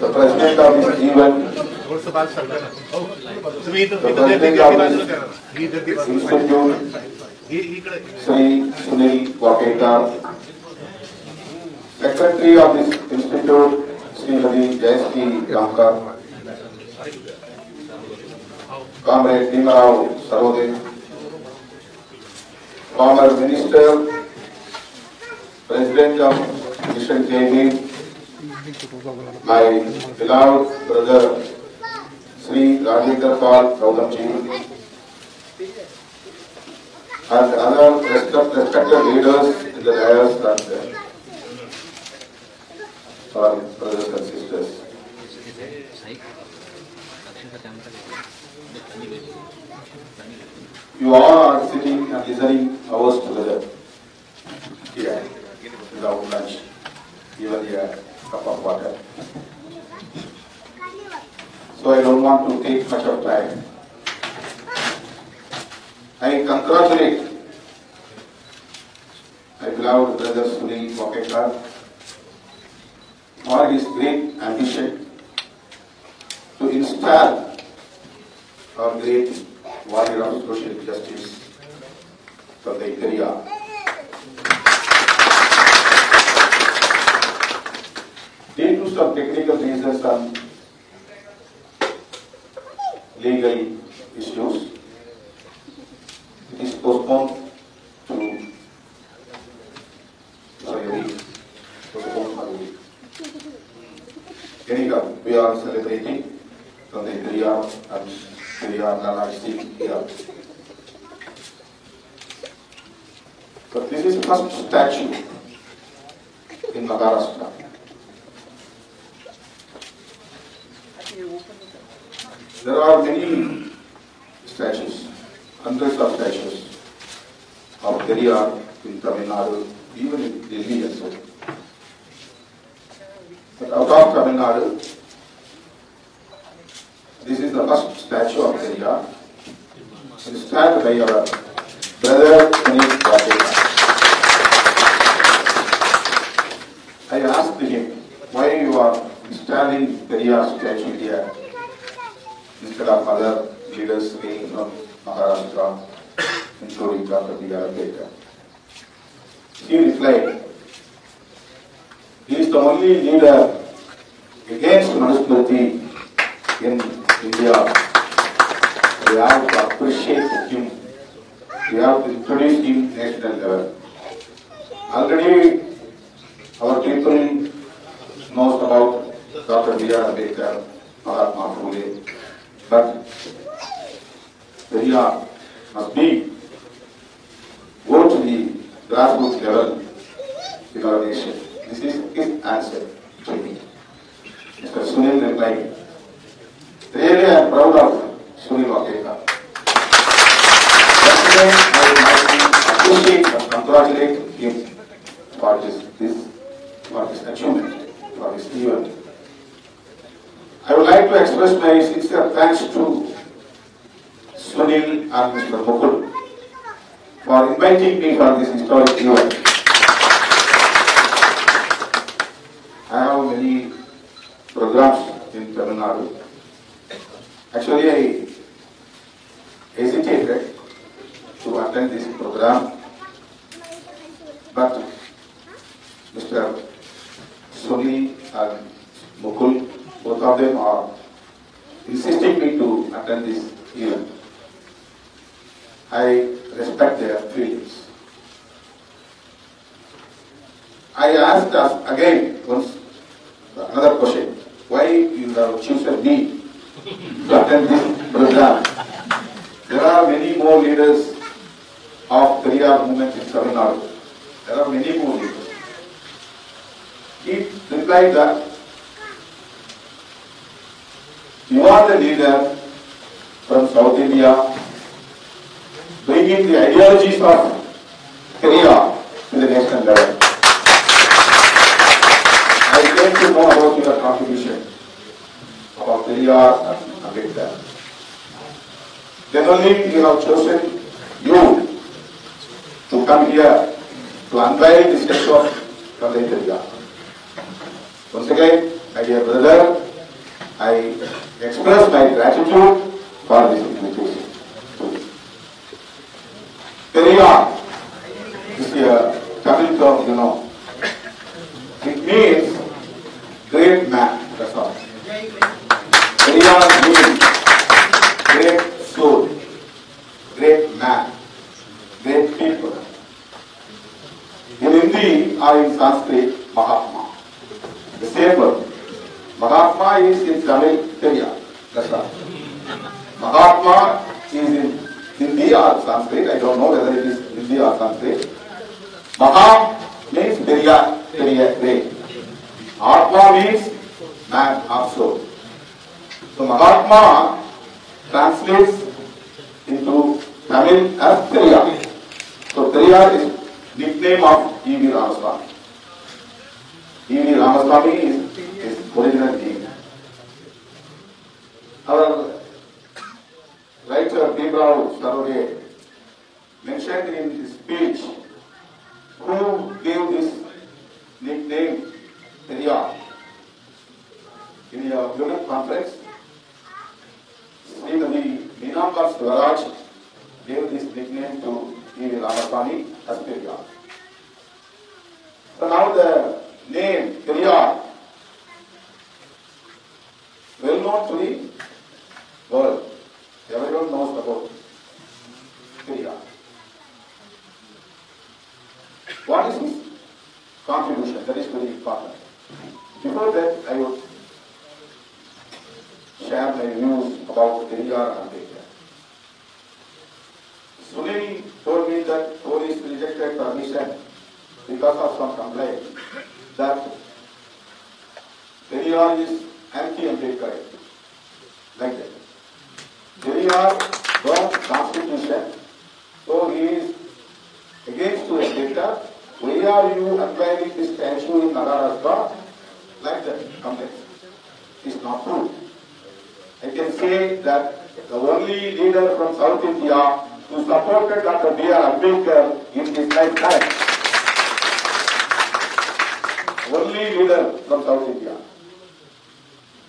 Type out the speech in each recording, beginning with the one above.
the president of this event, थोडंसं बाल सरकलं ना. हो. तुम्ही इथं The इथं गर्दी president गर्दी of बाजूला this करा ना. ही गर्दी बाजूला institute, ही इकडे Sri Sunil Wakekar, secretary of this institute, Srimati Jayasri Ramkar, Comrade Bhimarao Sarode, former minister, president of Mission JV, my beloved brother Sri Rajendra Pal and other respect- respected leaders in the dais and our brothers and sisters. You all are sitting and listening hours together here without lunch, even a cup of water. So I don't want to take much of time. I congratulate my beloved brother Sunil Wakekar for his great ambition to install our great warrior of social justice from the area. Due to some technical reasons and legal issues, it is postponed to sorry, a week. Postponed for a week. Anyhow, we are celebrating from the area and area Nana still here. But this is the first statue in Maharashtra. There are many statues, hundreds of statues of Periyar in Tamil Nadu, even in Delhi as well. But out of Tamil Nadu, this is the first statue of Periyar, installed by our brother Sunil Wakekar. I asked him, why you are installing Periyar statue here instead of other leaders from Maharashtra, including Dr. B. R. Ambedkar. He replied, he is the only leader against Manusmriti in India. We have to appreciate him. We have to introduce him in national level. Already our people knows about Dr. B. R. Ambedkar, Mahatma Phule, but Periyar must be go to the grassroots level in our nation. This is his answer to me. Mr. Sunil replied, really I am proud of Sunil. Once again, I would like to appreciate and congratulate him for this, this achievement, for this. I would like to express my sincere thanks to Sunil and Mr. Mukul for inviting me for this historic event. I have many programs in Tamil Nadu. Actually, I hesitated to attend this program, but Mr. And Mukul, both of them are insisting me to attend this event. I respect their feelings. I asked us again once another question. Why you have chosen me to attend this program? There are many more leaders of Periyar movement in Tamil Nadu. There are many more leaders. He replied that you are the leader from South India bringing the ideologies of Periyar to the national level. I came to know about your contribution about Periyar and Ambedkar. Then only you have chosen you to come here to unveil the statue of Periyar. Once again, my dear brother, I express my gratitude for this invitation. Periyar is a term, you know. It means great man, that's all. Means great soul, great man, great people. In Hindi or in Sanskrit, Mahatma. The same word. Mahatma is in Tamil, Periyar, that's all. Mahatma is in Hindi or Sanskrit, I don't know whether it is Hindi or Sanskrit. Maha means Periyar, Periyar, great. Atma means man or soul. So Mahatma translates into Tamil as Periyar. So Periyar is nickname of E.V. Ramaswamy. E.V. Ramaswamy is his original name. Our writer Bhimrao Sarode mentioned in his speech who gave this nickname Periyar. In a unit conference, Srimati Meenambal Shivaraj gave this nickname to E.V. Ramaswamy as Periyar. So now the Periyar, well known to the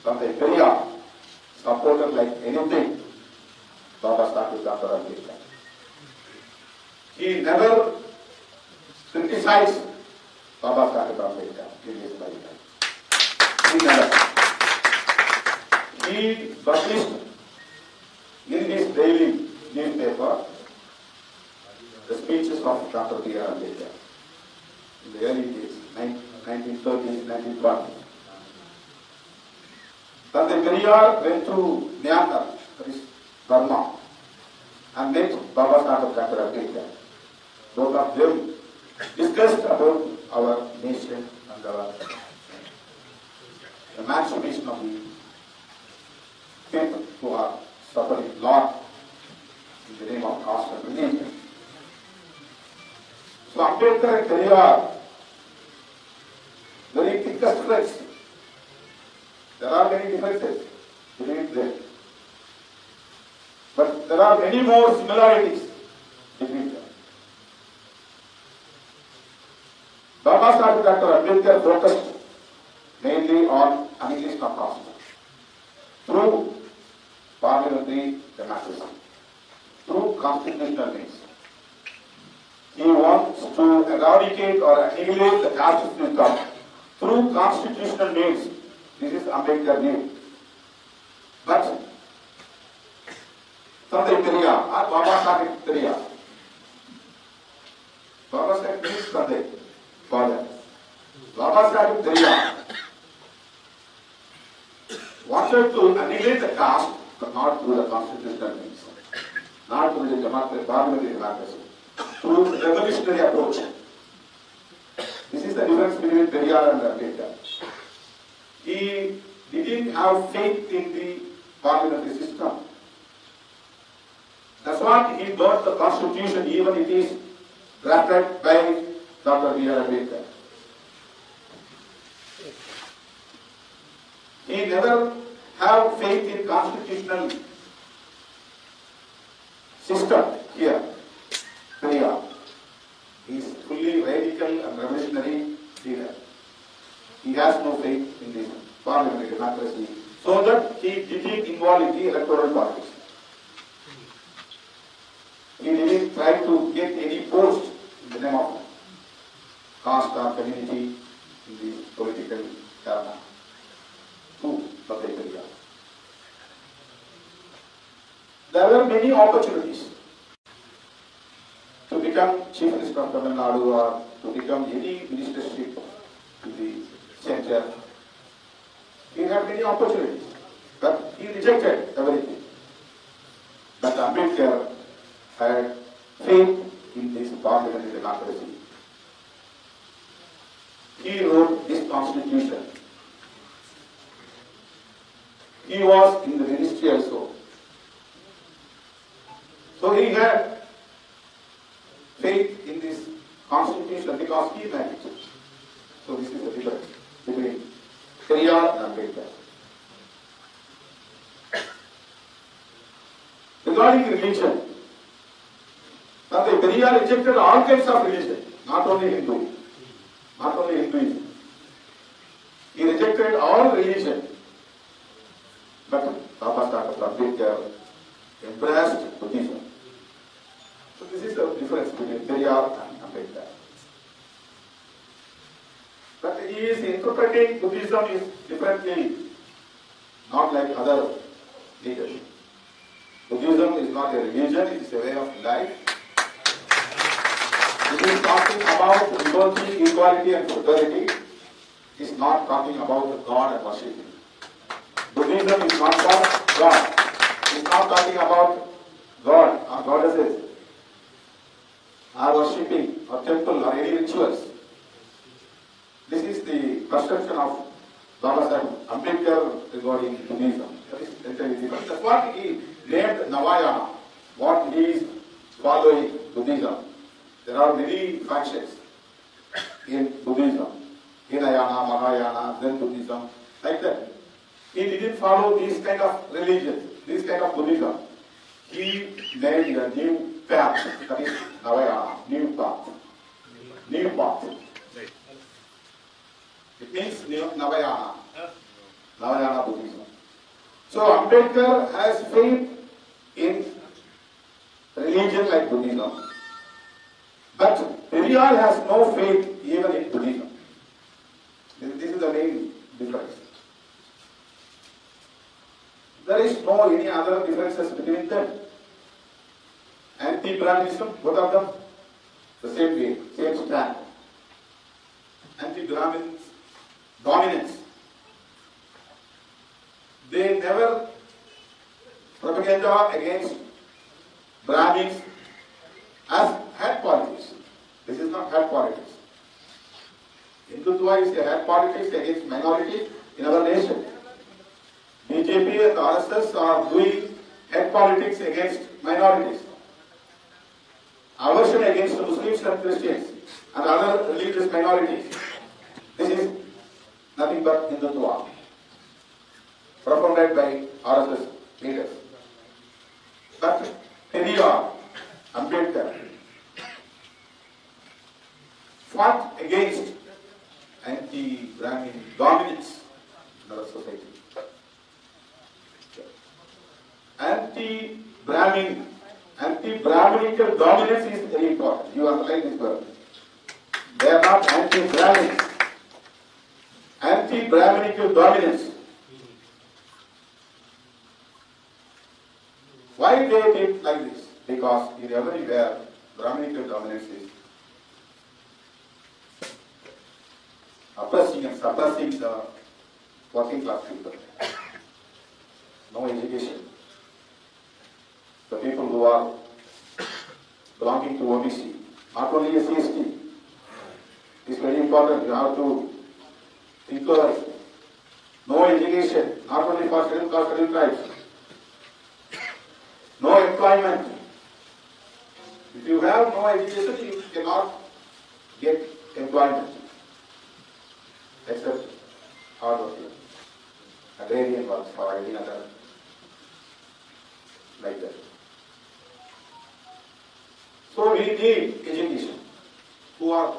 The Periyar supported like anything Baba Sahib Dr. Ambedkar. He never criticized Baba Sahib Ambedkar in his lifetime. He never. He published in his daily newspaper the speeches of Dr. B.R. Ambedkar in the early days, 1930s, 1940s. Then the Periyar went to Myanmar, that is Burma, and met Baba Sahib. Ambedkar. Both of them discussed about our nation and our emancipation of the people who are suffering lot in the name of caste and religion. So Ambedkar and Periyar, very thickest friends. There are many differences between them. But there are many more similarities between them. Baba Sahib Dr. Ambedkar focused mainly on annihilation of caste through parliamentary democracy, through constitutional means. He wants to eradicate or annihilate the caste through constitutional means. This is Ambedkar view. But Sunday Periyar or Baba Sahib Periyar. Baba Sahib means Sunday, father. Baba Sahib Periyar wanted to annihilate the caste, but not through the constitutional means, not through the democracy, parliamentary democracy, through the revolutionary approach. This is the difference between Periyar and Ambedkar. He didn't have faith in the parliamentary system. That's why he burned the constitution, even it is drafted by Dr. B.R. Ambedkar. He never have faith in constitutional system here, Periyar. He is fully radical and revolutionary leader. He has no faith in the parliamentary democracy so that he didn't involve in the electoral politics. He didn't try to get any post in the name of caste or community in the political arena. Two, Periyar. There were many opportunities to become chief minister of Tamil Nadu or to become any ministership to the He had many opportunities, but he rejected everything. But Ambedkar had faith in this parliamentary democracy. He wrote this constitution. He was in the ministry also. So he had faith in this constitution because he made it. So this is the difference between. Regarding religion, Tante Periyar rejected all kinds of religion, not only Hindu, not only Hinduism. He rejected all religion. But Sahib Ambedkar embraced Buddhism. So this is the difference between Periyar and Ambedkar. Is interpreting Buddhism is differently, not like other leaders. Buddhism is not a religion, it is a way of life. It is talking about liberty, equality and fraternity. It is not talking about God and worshiping. Buddhism is not for God. It is not talking about God or goddesses or worshipping or temple or any rituals. This is the perception of Baba Sahib Ambedkar regarding Buddhism. That is what he named Navayana, what he is following Buddhism. There are many factions in Buddhism. Hinayana, Mahayana, Zen Buddhism, like that. He didn't follow these kind of religions, this kind of Buddhism. He made a new path, that is Navayana, new path. New path. It means Navayana, Navayana Buddhism. So Ambedkar has faith in religion like Buddhism. But Periyar has no faith even in Buddhism. This is the main difference. There is no any other differences between them. Anti-Brahminism, both of them, the same way, same stand. Anti-Brahmins, dominance. They never propaganda against Brahmins as head politics. This is not head politics. Hindutva is a head politics against minority in our nation. BJP and RSS are doing head politics against minorities. Aversion against Muslims and Christians and other religious minorities. This is nothing but Hindutva. Propounded by RSS leaders. But Periyar, Ambedkar, fought against anti-Brahmin dominance in our society. Anti-Brahmin, anti-Brahminical dominance is very important. You underline this word. They are not anti-Brahmins. Anti-Brahminical dominance. Why they did like this? Because in everywhere Brahminical dominance is oppressing and suppressing the working class people. No education. The people who are belonging to OBC, not only a CST, is very important. You have to incur no education, not only for caste, scheduled tribes. No employment. If you have no education, you cannot get employment except hard working, agrarian work or any other like that. So we need education. Who are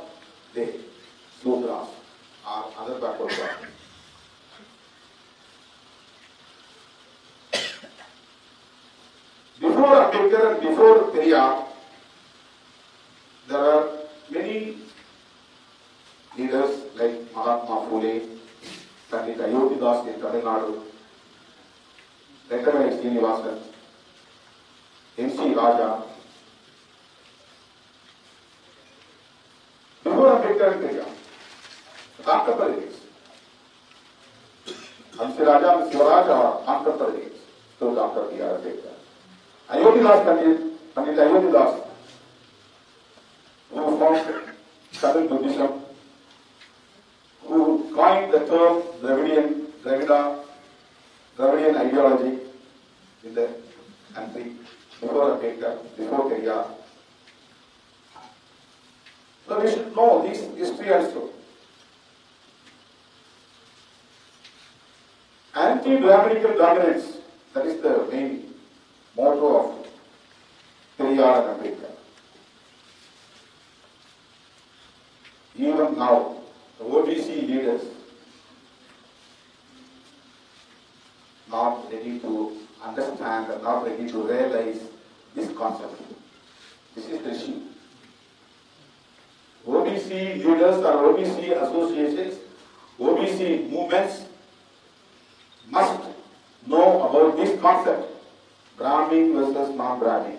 they? Sudras are other backward problems. Before Ambedkar and before Periyar, there are many leaders like Mahatma Phule, Pandit Ayogidas in Tamil Nadu, Rettarai Srinivasan, M.C. Raja, Raja and Swaraj are contemporaries to Dr. B.R. Ambedkar. Ayodhya Das Pandit, Pandit Ayodhya Das, who founded Southern Buddhism, who coined the term Dravidian, Dravida, Dravidian ideology in the country before Ambedkar, before Periyar. So we should know this history also. Anti-Brahminical dominance, that is the main motto of Periyar and Ambedkar. Even now, the OBC leaders not ready to understand and not ready to realize this concept. This is the issue. OBC leaders or OBC associations, OBC movements must know about this concept, Brahmin versus non-Brahmin.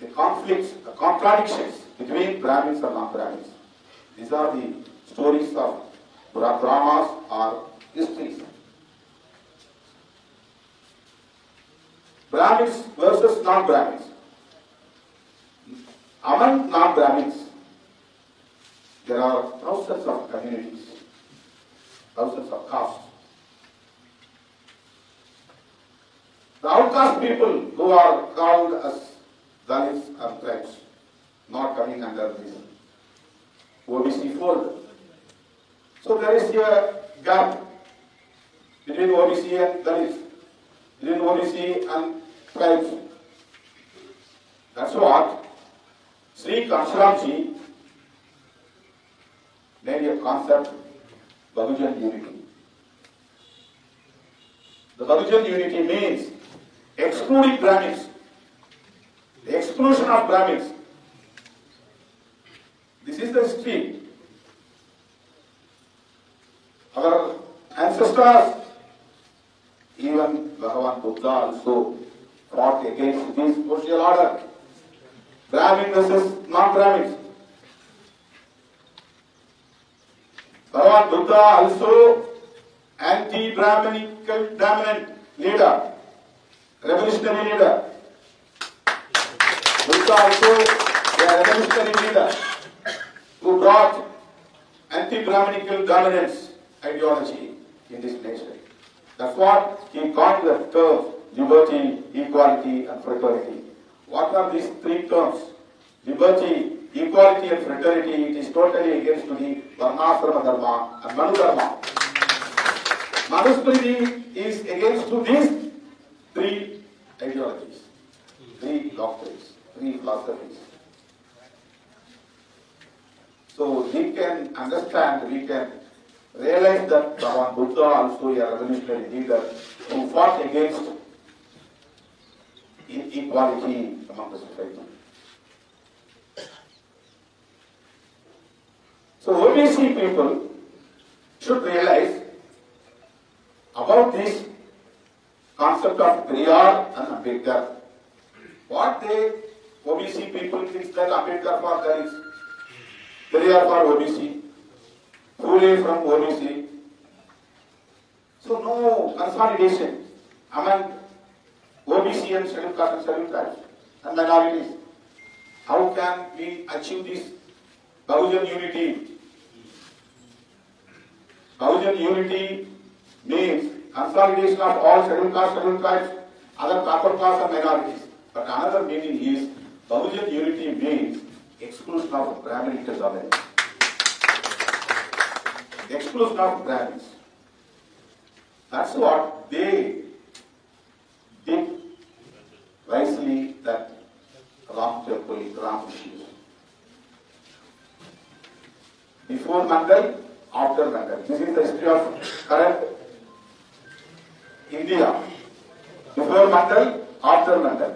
The conflicts, the contradictions between Brahmins and non-Brahmins. These are the stories of dramas or histories. Brahmins versus non-Brahmins. Among non-Brahmins, there are thousands of communities, thousands of castes. The outcast people who are called as Dalits and tribes, not coming under this OBC fold. So there is a gap between OBC and Dalits, between OBC and That's what Sri Kanshiramji made a concept, Bahujan unity. The Bahujan unity means excluding Brahmins, the exclusion of Brahmins. This is the history. Our ancestors, even Bhagavan Buddha also fought against this social order. Brahmin versus non-Brahmins. Bhagavan Buddha also anti-Brahminical dominant leader, revolutionary leader. Buddha also a revolutionary leader who brought anti-Brahminical dominance ideology in this nation. That's what he coined the term liberty, equality, and fraternity. What are these three terms? Liberty, equality, and fraternity. It is totally against to the Varnasrama Dharma and Manu Dharma. Manusmriti is against to these three ideologies, three doctrines, three philosophies. So we can understand, we can realize that Bhagavan Buddha also a revolutionary leader who fought against inequality among the society. So OBC people should realize about this concept of Periyar and Ambedkar. What they OBC people think that Ambedkar for Dalits, Periyar for OBC, Phule from OBC. So no consolidation among OBC and scheduled caste and scheduled tribes and minorities. How can we achieve this Bahujan unity? Bahujan unity means consolidation of all scheduled caste, scheduled tribes, other backward class and minorities. But another meaning is Bahujan unity means exclusion of Brahminical dominance. Exclusion of Brahmins. That's what they did wisely that Ram temple, Ram Rishi. Before Mandal, after Mandal. This is the history of current India. Before Mandal, after London.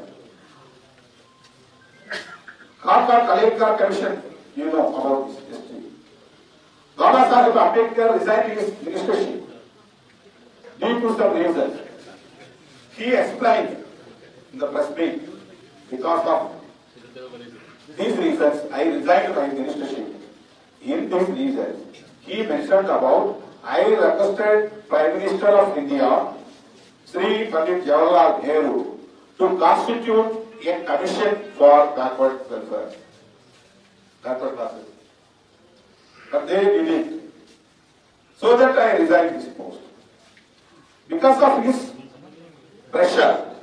Kaka Kalekar Commission, you know about this history. Baba Sahib Ambedkar resigned his ministership due to some reasons. He explained in the press meet because of these reasons I resigned my ministership. In these reasons, he mentioned about I requested Prime Minister of India, Sri Pandit Jawaharlal Nehru, to constitute a commission for backward welfare. Backward classes. But they did it. So that I resigned this post. Because of his pressure,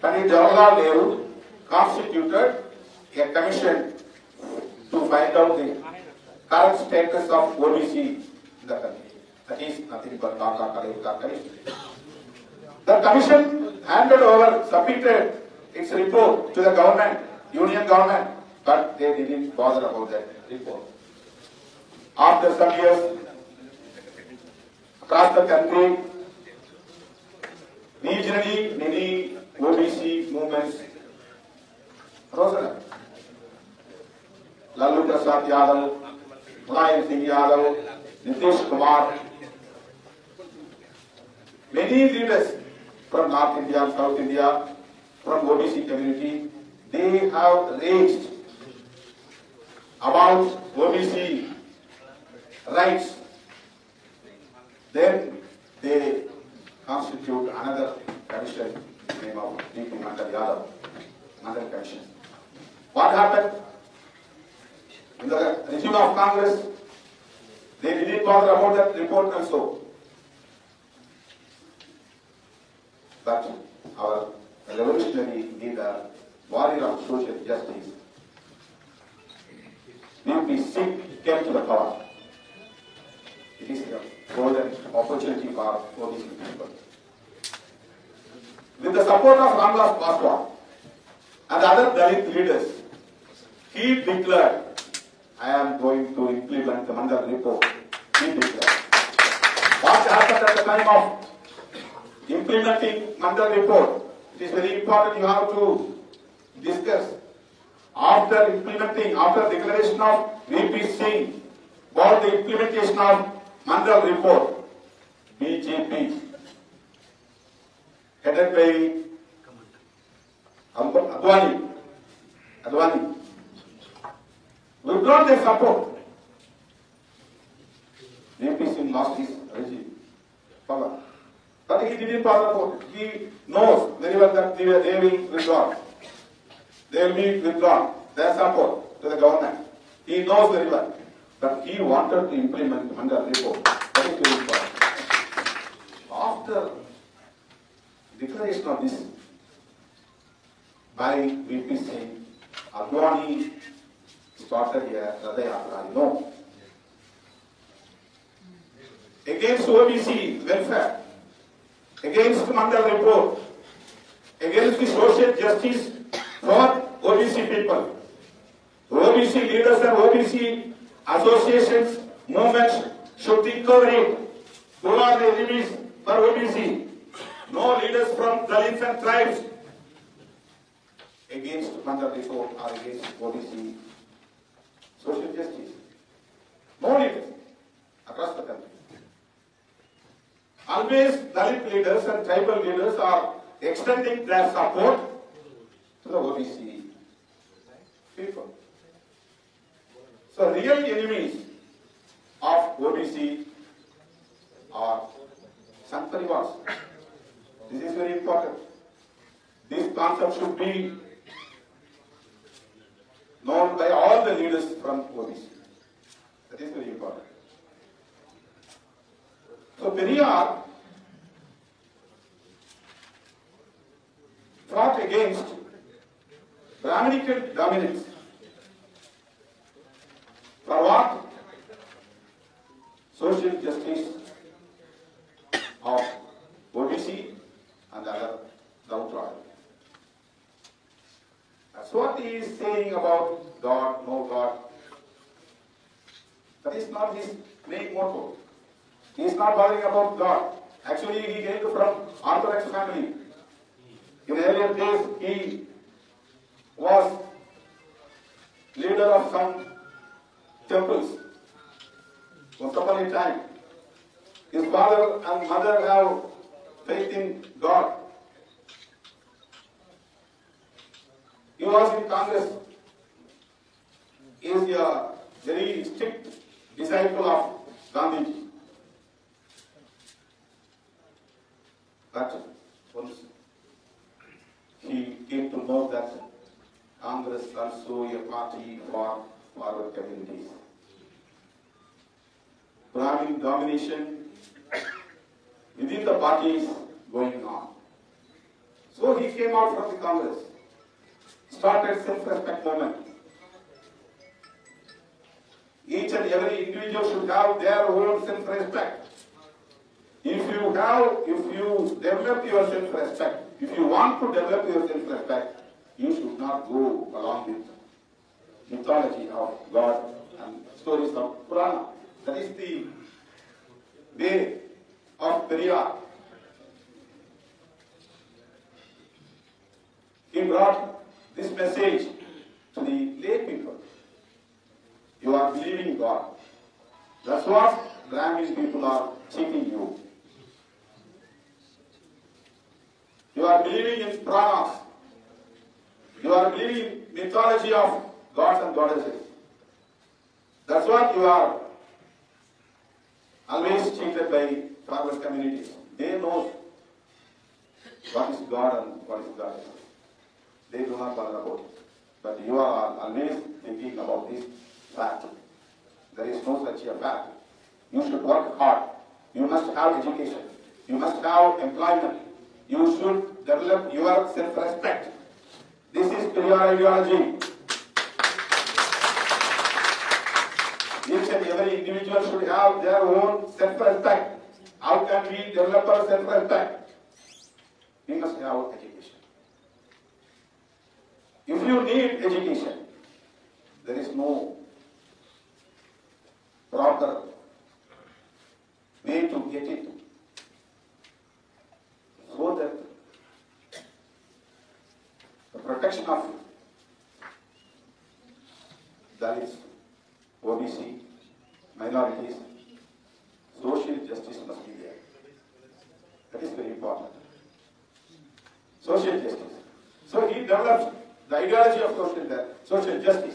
Pandit Jawaharlal Nehru constituted a commission to find out the current status of OBC in the country. That is nothing but Kaka Kalekar Commission. The commission handed over, submitted its report to the government, union government, but they didn't bother about that report. After some years, across the country, regionally, many OBC movements Lalu Prasad Yadav Mulayam Singh Yadav Nitish Kumar many leaders from north India south India from OBC community they have raise about OBC rights then they constitute another commission name of Deepu Mandal Yadav, another commission. What happened? In the regime of Congress, they didn't bother about that report also. But our revolutionary leader, warrior of social justice, VP Singh came to the power. It is a golden opportunity for OBC people. With the support of Ramdas Paswa and other Dalit leaders, he declared, I am going to implement the Mandal report. He declared. What happened at the time of implementing Mandal report? It is very important you have to discuss. After implementing, after declaration of VP Singh about the implementation of Mandal report, BJP, headed by Amb- Advani, Advani, withdrawn their support. VP Singh lost his regime, power. But he didn't about it. He knows very well that they will, they will withdraw. They will be withdrawn, their support to the government. He knows very well. But he wanted to implement the under report. That is very important. After declaration of this by VP Singh, Advani started a Radha Yatra, you know. Against OBC welfare, against Mandal report, against the social justice for OBC people. OBC leaders and OBC associations, movements should think over. Who are the enemies for OBC? No leaders from Dalits and tribes against Mandal report or against OBC social justice. No leaders across the country. Always Dalit leaders and tribal leaders are extending their support to the OBC people. So real enemies of OBC are Sangh Parivars. This is very important. This concept should be known by all the leaders from OBC. That is very important. So Periyar fought against Brahminical dominance. For what? Social justice of OBC and other downtrodden. That's what he is saying about God, no God. That is not his main motto. He is not bothering about God. Actually, he came from Orthodox family. In earlier days, he was leader of some temples. Once upon a time, his father and mother have faith in God. Was in Congress. Is a very strict disciple of Gandhiji. But once he came to know that Congress also a party for forward communities. Brahmin domination within the party is going on. So he came out from the Congress, started self-respect movement. Each and every individual should have their own self-respect. If you have, if you develop your self-respect, if you want to develop your self-respect, you should not go along with mythology of God and stories of Purana. That is the way of Periyar. He brought this message to the lay people. You are believing God. That's what Brahmin people are cheating you. You are believing in Puranas. You are believing in mythology of gods and goddesses. That's what you are always cheated by farmers communities. They know what is God and what is goddess. They do not bother about it. But you are always thinking about this fact. There is no such a fact. You should work hard. You must have education. You must have employment. You should develop your self-respect. This is Periyar ideology. Each and every individual should have their own self-respect. How can we develop our self-respect? We must have education. If you need education, there is no proper way to get it. So that the protection of Dalits, OBC, minorities, social justice must be there. That is very important. Social justice. So he develops the ideology of social, social justice.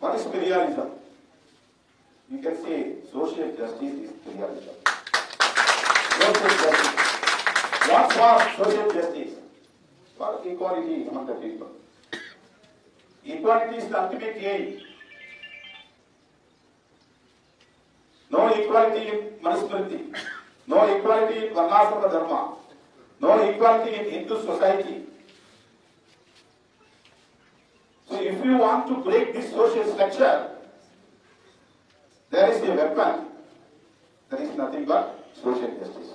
What is? You can say social justice is Periyarism. Social justice. What for social justice? For equality among the people. Equality is the ultimate aim. No equality in Manusmriti. No equality in Varnasrama Dharma. No equality in Hindu society. So if you want to break this social structure, there is a weapon. There is nothing but social justice.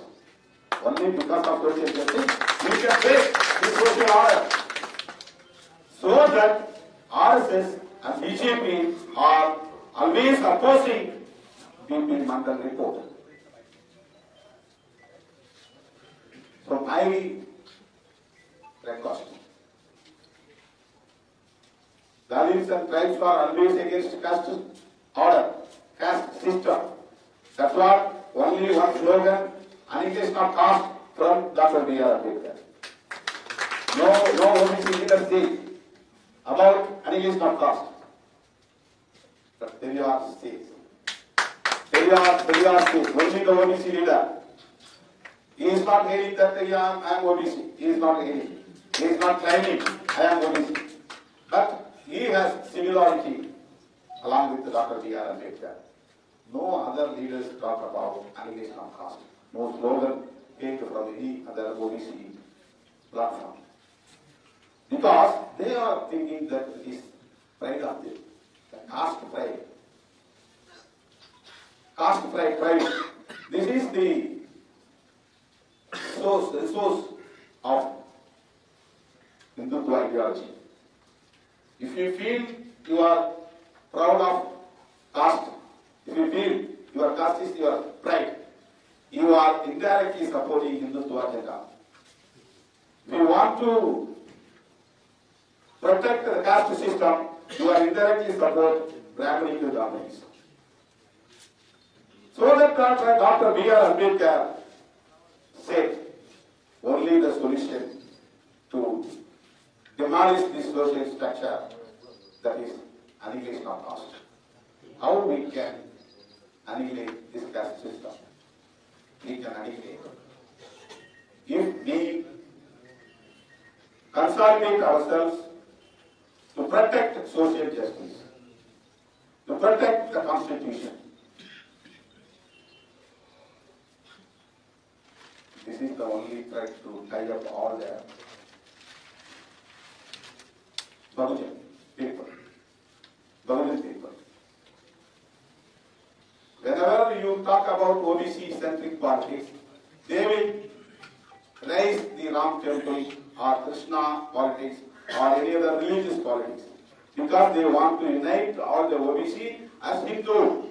Only because of social justice, we can break this social order. So that RSS and BJP are always opposing BP Mandal report. So my request. Dalits and tribes are always against caste order, caste system. That's what only one slogan, is not caste from Dr. B.R. Ambedkar. No, no OBC leader say about is not caste. But Periyar says. Periyar, Periyar says, only the OBC leader. He is not hailing that I I am OBC. He is not hailing. He is not claiming I am OBC. He has similarity along with Dr. B.R. Ambedkar. No other leaders talk about annihilation of caste. No slogan taken from any other OBC platform. Because they are thinking that it is pride of them, the caste pride. Caste pride, pride. This is the source, the source of Hindutva ideology. If you feel you are proud of caste, if you feel your caste is your pride, you are indirectly supporting Hindutva agenda. You want to protect the caste system, you are indirectly support Brahminical dominance. So that Dr. Dr. B.R. Ambedkar said, only the solution to demolish this social structure that is annihilation of caste. How we can annihilate this caste system? We can annihilate. If we consolidate ourselves to protect social justice, to protect the constitution. This is the only thread to tie up all the Bahujan paper. Bahujan people. Whenever you talk about OBC centric politics, they will raise the Ram temple or Krishna politics or any other religious politics because they want to unite all the OBC as Hindu.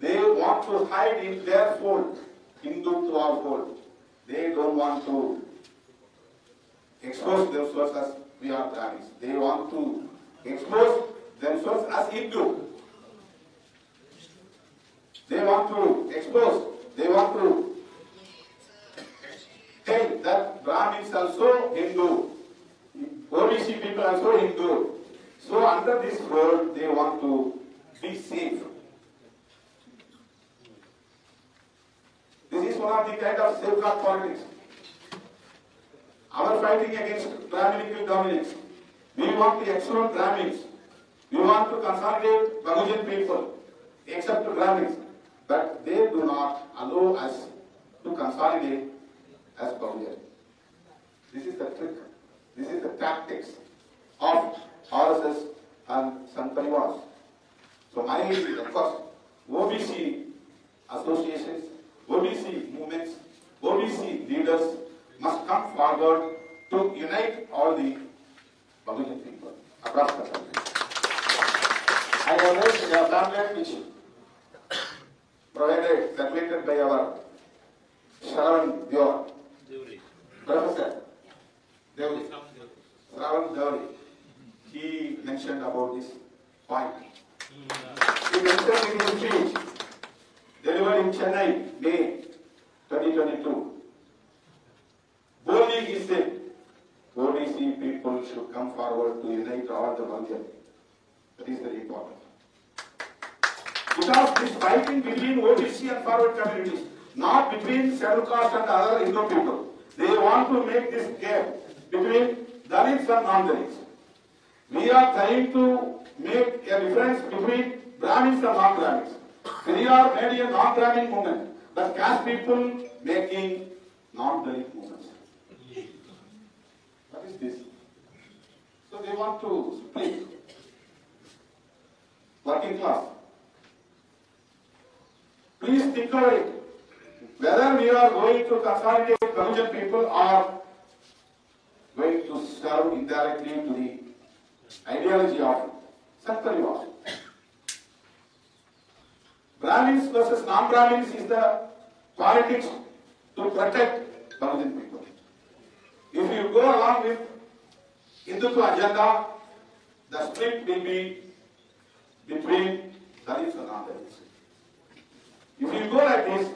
They want to hide in their fold, Hindu to our fold. They don't want to expose themselves as we are Brahmins. They want to expose themselves as Hindu. They want to expose, they want to tell that Brahmins also Hindu, OBC people also Hindu. So under this world, they want to be safe. This is one of the kind of safeguard politics. Our fighting against Brahminical dominance. We want to exclude Brahmins. We want to consolidate Bahujan people, except Brahmins. But they do not allow us to consolidate as Bahujan. This is the trick. This is the tactics of RSS and Sangh Parivars. So my request, OBC associations, OBC movements, OBC leaders must come forward to unite all the Bahujan people across the country. I have raised a pamphlet which provided, circulated by our Shravan Deore, Professor Devli, Shravan Devli. He mentioned about this point. Hmm. He mentioned in his speech delivered in Chennai, May 2022. Boldly he said, people should come forward to unite all the Bandhan. That is very important. Because this fighting between OBC and forward communities, not between caste and other Hindu people. They want to make this gap between Dalits and non-Dalits. We are trying to make a difference between Brahmins and non-Brahmins. Periyar made a non-Brahmin movement, but caste people making non-Dalit movements. What is this? So they want to split working class. Please think of. Whether we are going to consolidate Bahujan people or going to serve indirectly to the ideology of Sangh Parivars. Brahmins versus non-Brahmins is the politics to protect Bahujan people. If you go along with Hindutva agenda, the split will be between Dalits and non-Dalits. If you go like this,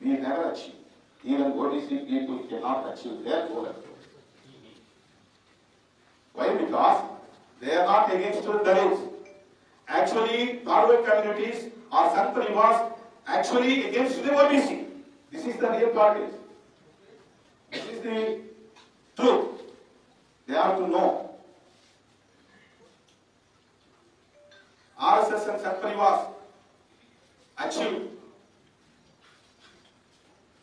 we never achieve. Even OBC people cannot achieve their goal. Why? Because they are not against the Dalits. Actually, Norway communities or Sant actually against the OBC. This is the real politics. This is the truth. They have to know. RSS and Parivars achieved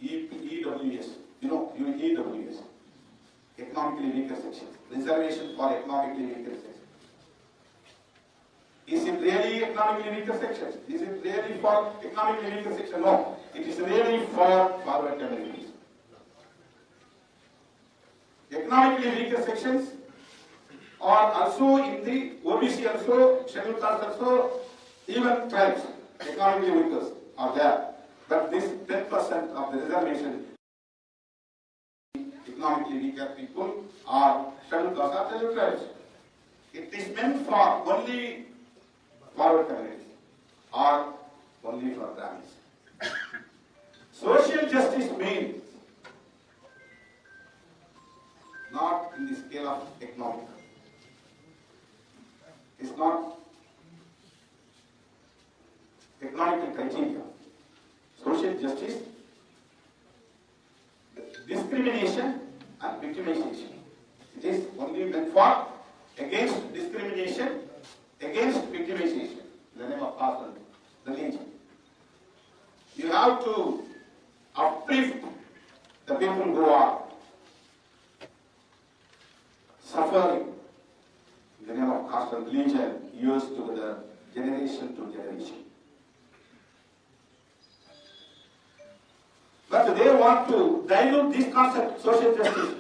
EWS, you know, EWS, economically weaker sections, reservation for economically weaker sections. Is it really economically weaker sections? Is it really for economically weaker section? No, it is really for forward communities. Economically weaker sections are also in the OBC also, scheduled caste also, even tribes, economically weaker are there. But this ten percent of the reservation economically weaker people are scheduled class or scheduled tribes. It is meant for only forward communities or only for Brahmins. Social justice means not in the scale of economic. It's not economic criteria. Social justice, discrimination and victimization. It is only meant for against discrimination, against victimization, in the name of and religion. You have to uplift the people who are suffering in the name of caste and religion used to the generation to generation. But they want to dilute this concept, social justice.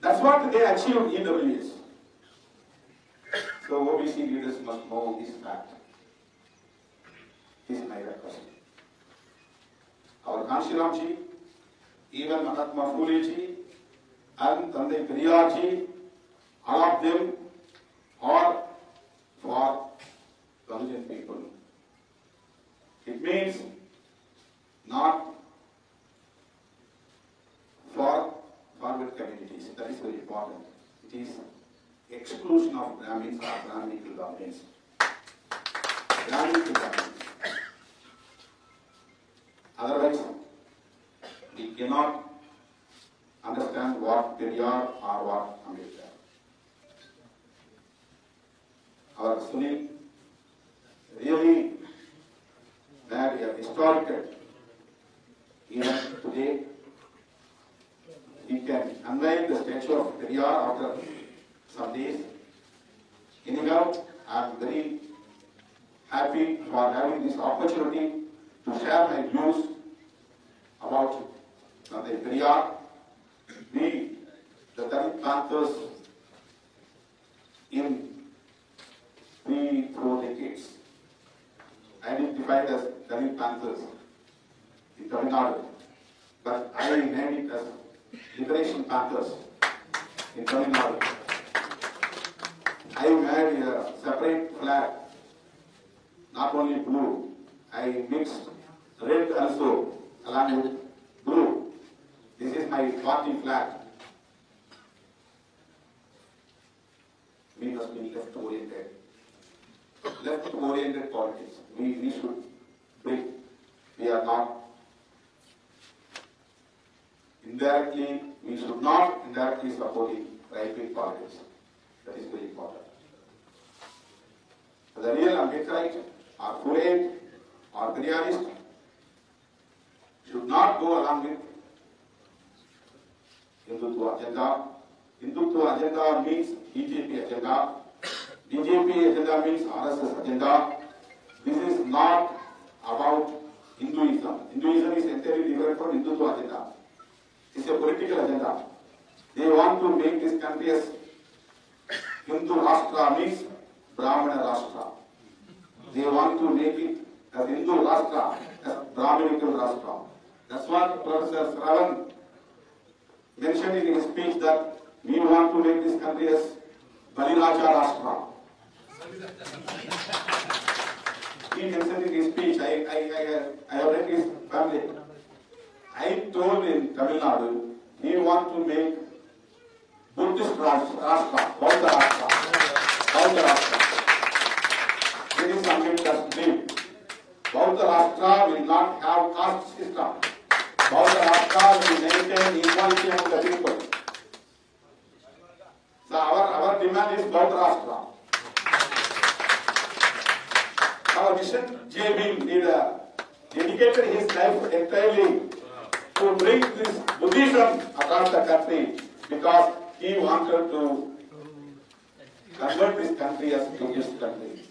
That's what they achieved in the EWS. So OBC leaders must know this fact. This is my request. Our Kanshiramji, even Mahatma Phule and Thanthai Periyarji, all of them are for Bahujan people. It means not for forward communities. That is very important. It is exclusion of Brahmins or Brahminical dominance. Brahminical dominance. Otherwise, we cannot understand what Periyar or what Ambedkar. Our Sunil really made a historical event today he can unveil the statue of Periyar after some days. Anyhow, I am very happy for having this opportunity to share my views about the Periyar. We, the Dalit Panthers, in three, four decades, identified as Dalit Panthers in Tamil Nadu, but I named it as Liberation Panthers in Tamil Nadu. I made a separate flag, not only blue, I mixed red also along with blue. This is my party flag. We must be left oriented. Left oriented politics. We, we should bring. We are not indirectly, we should not indirectly supporting right-wing politics. That is very important. The real Ambedkarite or Pureit or Periyarist should not go along with Hindutva agenda. Hindutva agenda means BJP agenda. BJP agenda means RSS agenda. This is not about Hinduism. Hinduism is entirely different from Hindutva agenda. It's a political agenda. They want to make this country as Hindu Rashtra means Brahmana Rashtra. They want to make it as Hindu Rashtra, as Brahminical Rashtra. That's what Professor Sravan mentioned in his speech that we want to make this country as Baliraja Rashtra. He mentioned in his speech, I, I, I, I have read his family. I told in Tamil Nadu, we want to make Buddhist Rashtra, Rashtra Bauddha Rashtra, Bauddha Rashtra. Bauddha will not have caste system. Bauddha will maintain equality among the people. So our, our demand is Bauddha Our mission, J. Bhim leader, dedicated his life entirely to bring this Buddhism across the country because he wanted to convert this country as a Buddhist country.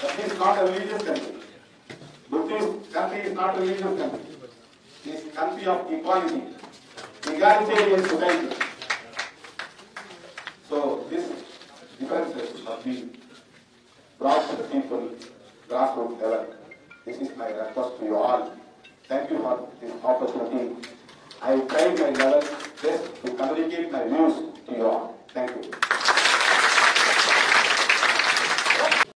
That is not a religious country. Buddhist country is not a religious country. It is a country of equality, egalitarian society. So this differences must be brought to the people, grassroots level. This is my request to you all. Thank you for this opportunity. I tried my level. best to communicate my views to you all. Thank you.